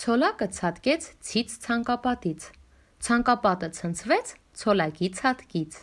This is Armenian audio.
Ցոլակը ցատկեց ցից ցանկապատից։ Ցանկապատը ցնցվեց ցոլակի ցատկից։